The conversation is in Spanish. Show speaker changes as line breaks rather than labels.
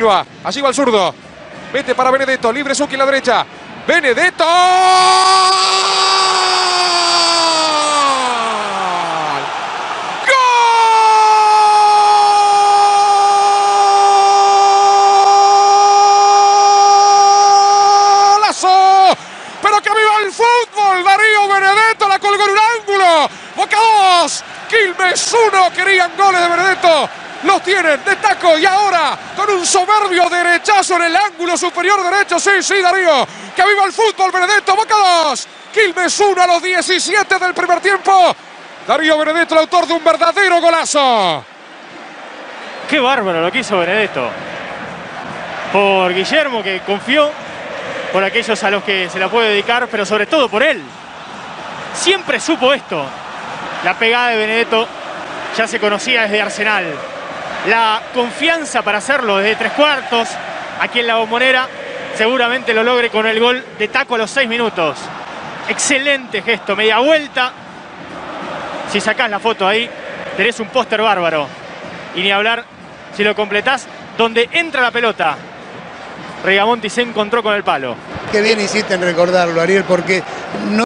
Silva. Allí va el zurdo. Mete para Benedetto. Libre Suki a la derecha. Benedetto. ¡Golazo! Pero que viva el fútbol. Darío Benedetto la colgó en un ángulo. Boca 2. Quilmes 1. Querían goles de Benedetto. Los tienen de taco y ahora con un soberbio derechazo en el ángulo superior derecho. Sí, sí, Darío. Que viva el fútbol, Benedetto. Boca 2. Quilmes 1 a los 17 del primer tiempo. Darío Benedetto, el autor de un verdadero golazo.
Qué bárbaro lo que hizo Benedetto. Por Guillermo, que confió, por aquellos a los que se la puede dedicar, pero sobre todo por él. Siempre supo esto. La pegada de Benedetto ya se conocía desde Arsenal. La confianza para hacerlo desde tres cuartos, aquí en la bombonera, seguramente lo logre con el gol de taco a los seis minutos. Excelente gesto, media vuelta. Si sacás la foto ahí, tenés un póster bárbaro. Y ni hablar si lo completás, donde entra la pelota. Regamonti se encontró con el palo.
Qué bien hiciste en recordarlo, Ariel, porque no